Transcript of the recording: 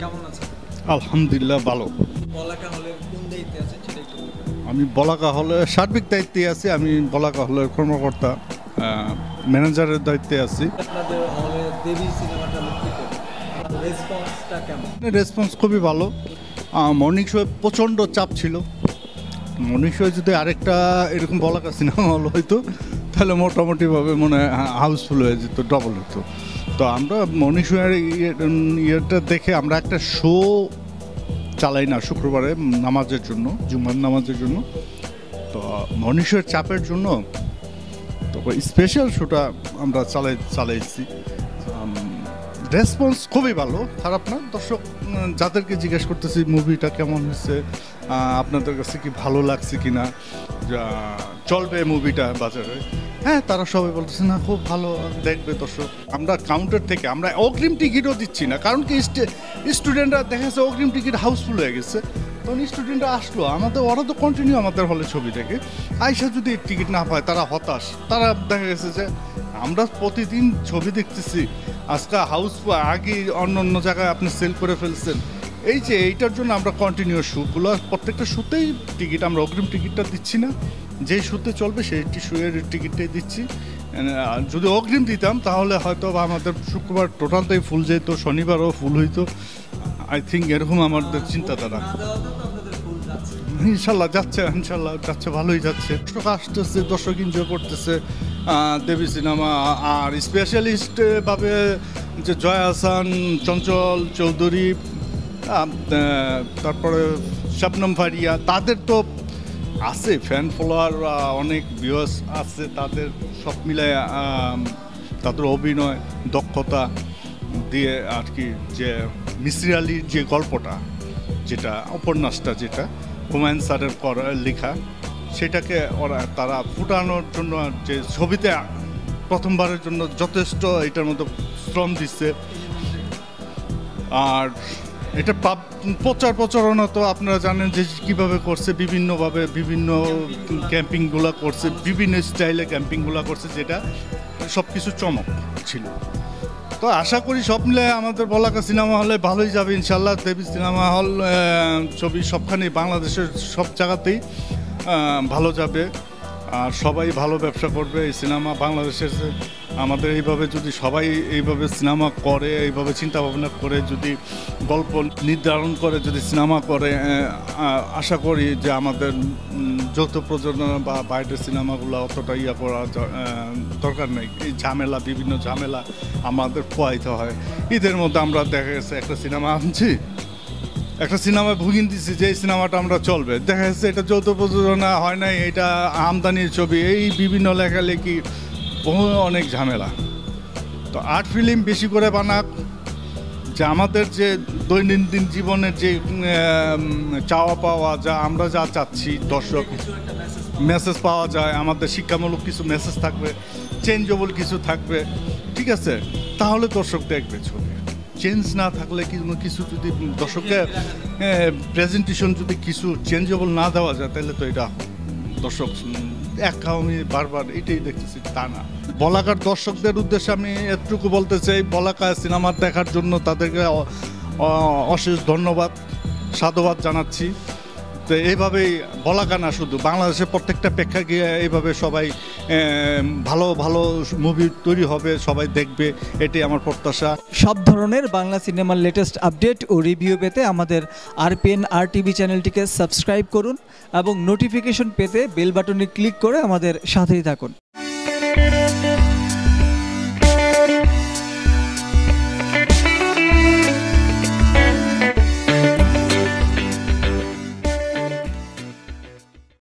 কেমন আছেন? আলহামদুলিল্লাহ ভালো। বলাকা হলের কোন দায়িত্বে আছেন সেটা একটু আমি বলাকা হলে সার্বিক দায়িত্বে আছি আমি বলাকা হলের কর্মকর্তা ম্যানেজারের দায়িত্বে আছি। আপনাদের হলে দেবী সিনেমাটা রেসপন্সটা কেমন? রেসপন্স খুবই ভালো। মর্নিং শো প্রচণ্ড চাপ ছিল। মর্নিং শো যদি আরেকটা এরকম বলাকা সিনেমা হল হইতো তাহলে মোটামুটিভাবে মনে হাউসফুল হয়ে যেত ডবল হতো। তো আমরা মর্নিং শো ইয়েটা দেখে আমরা একটা শো চালাই না শুক্রবারে নামাজের জন্য জুম্মার নামাজের জন্য। তো মনীষের চাপের জন্য তো স্পেশাল শোটা আমরা চালাই চালাইছি। রেসপন্স খুবই ভালো। খারাপ না দর্শক যাদেরকে জিজ্ঞেস করতেছি মুভিটা কেমন আহ, আপনাদের কাছে কি ভালো লাগছে কি না চলবে মুভিটা বাজারে। হ্যাঁ তারা সবাই বলতেছে, না, খুব ভালো দেখবে দর্শক। আমরা কাউন্টার থেকে, আমরা অগ্রিম টিকিটও দিচ্ছি না, কারণ কি স্টুডেন্টরা দেখা যাচ্ছে অগ্রিম টিকিট হাউসফুল হয়ে গেছে। তখন স্টুডেন্টরা আসলো, আমাদের, ওরা তো কন্টিনিউ আমাদের হলে ছবি দেখে। আইসা যদি টিকিট না পায়, তারা হতাশ। তারা দেখা গেছে যে, আমরা প্রতিদিন ছবি দেখতেছি, আজকে হাউস আগে অন্য অন্য জায়গায় আপনি সেল করে ফেলছেন। এই যে, এইটার জন্য আমরা কন্টিনিউ শ্যুগুলো প্রত্যেকটা শ্যুতেই টিকিট আমরা অগ্রিম টিকিটটা দিচ্ছি না। যে শ্যুতে চলবে সেই শুয়ের টিকিটটাই দিচ্ছি। যদি অগ্রিম দিতাম, তাহলে হয়তো বা আমাদের শুক্রবার টোটালটাই ফুল যেত, শনিবারও ফুল হইতো। আই থিঙ্ক এরকম আমাদের চিন্তাধারা। ইনশাল্লাহ যাচ্ছে ইনশাল্লাহ যাচ্ছে, ভালোই যাচ্ছে। দর্শক আসতেছে, দর্শক এনজয় করতেছে দেবী সিনেমা, আর স্পেশালিস্ট ভাবে যে জয় হাসান, চঞ্চল চৌধুরী তারপরে শবনম ফারিয়া, তাদের তো আছে ফ্যান ফলোয়ার অনেক ভিউয়ার্স আছে, তাদের সব মিলায় তাদের অভিনয় দক্ষতা দিয়ে আর কি যে মিসরি আলির যে গল্পটা, যেটা, উপন্যাসটা যেটা, হুমায়ুন স্যারের করা লেখা, সেটাকে ওরা, তারা ফুটানোর জন্য যে ছবিতে প্রথমবারের জন্য যথেষ্ট এটার মধ্যে শ্রম দিচ্ছে। আর এটা প্রচার প্রচারণা তো আপনারা জানেন যে কীভাবে করছে, বিভিন্নভাবে বিভিন্ন ক্যাম্পিংগুলো করছে, বিভিন্ন স্টাইলে ক্যাম্পিংগুলো করছে, যেটা সব কিছু চমক ছিল। তো আশা করি সব মিলে আমাদের বলাকা সিনেমা হলে ভালোই যাবে ইনশাল্লাহ। দেবী সিনেমা হল ছবি সবখানেই বাংলাদেশের সব জায়গাতেই ভালো যাবে। আর সবাই ভালো ব্যবসা করবে এই সিনেমা বাংলাদেশের আমাদের এইভাবে যদি সবাই এইভাবে সিনেমা করে, এইভাবে চিন্তা ভাবনা করে, যদি গল্প নির্ধারণ করে, যদি সিনেমা করে আশা করি যে আমাদের যৌথ প্রযোজনা বা বাইরের সিনেমাগুলো অতটা ইয়া করা দরকার নেই। এই ঝামেলা, বিভিন্ন ঝামেলা আমাদের পোয়াইতে হয়। ঈদের মধ্যে আমরা দেখা গেছে একটা সিনেমা আনছি। একটা সিনেমায় ভুগিন দিছি যে সিনেমাটা আমরা চলবে। দেখা যাচ্ছে এটা যৌথ প্রযোজনা হয় নাই, এটা আমদানির ছবি, এই বিভিন্ন লেখালেখি বহু অনেক ঝামেলা। তো আর্ট ফিল্ম বেশি করে বানাক, যে আমাদের যে দৈনন্দিন জীবনের যে চাওয়া পাওয়া, যা আমরা যা চাচ্ছি, দর্শক মেসেজ পাওয়া যায়, আমাদের শিক্ষামূলক কিছু মেসেজ থাকবে চেঞ্জেবল কিছু থাকবে, ঠিক আছে? তাহলে দর্শক দেখবে ছবি। চেঞ্জ না থাকলে কিছু যদি দর্শককে প্রেজেন্টেশন যদি কিছু চেঞ্জেবল না দেওয়া যায়, তাহলে তো এটা দর্শক এক বারবার এটাই দেখতেছি, তা না। বলাকার দর্শকদের উদ্দেশ্যে আমি এতটুকু বলতে চাই বলাকা সিনেমা দেখার জন্য তাদেরকে অশেষ ধন্যবাদ, সাধুবাদ জানাচ্ছি। তো এইভাবেই বলাকা না শুধু, বাংলাদেশের প্রত্যেকটা প্রেক্ষাগৃহে এইভাবে সবাই ভালো ভালো মুভি তৈরি হবে, সবাই দেখবে এটি আমার প্রত্যাশা। সব ধরনের বাংলা সিনেমার লেটেস্ট আপডেট ও রিভিউ পেতে আমাদের আরপিএন আর টিভি চ্যানেলটিকে সাবস্ক্রাইব করুন এবং নোটিফিকেশন পেতে বেল বাটনে ক্লিক করে আমাদের সাথেই থাকুন।